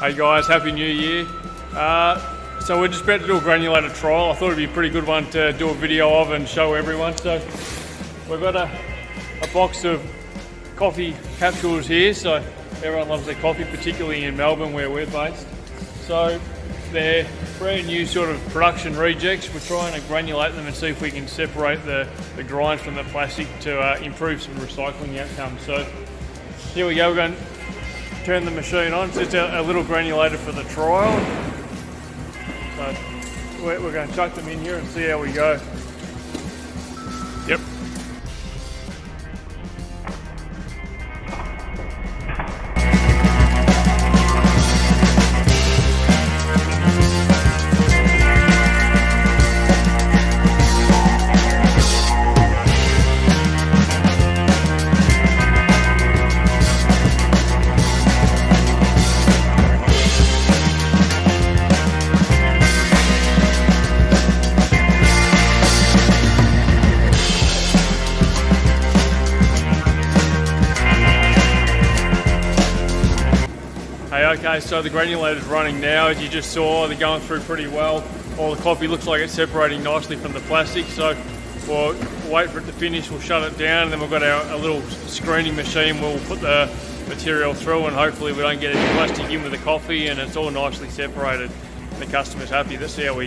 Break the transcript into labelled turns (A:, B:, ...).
A: Hey guys, Happy New Year. Uh, so we're just about to do a granulator trial. I thought it'd be a pretty good one to do a video of and show everyone. So we've got a, a box of coffee capsules here. So everyone loves their coffee, particularly in Melbourne where we're based. So they're brand new sort of production rejects. We're trying to granulate them and see if we can separate the, the grind from the plastic to uh, improve some recycling outcomes. So here we go, we're going turn the machine on. It's a, a little granulator for the trial. So we're, we're going to chuck them in here and see how we go. Yep. Okay, so the granulator's running now. As you just saw, they're going through pretty well. All the coffee looks like it's separating nicely from the plastic. So we'll wait for it to finish, we'll shut it down, and then we've got our a little screening machine. We'll put the material through, and hopefully we don't get any plastic in with the coffee, and it's all nicely separated. The customer's happy. That's how we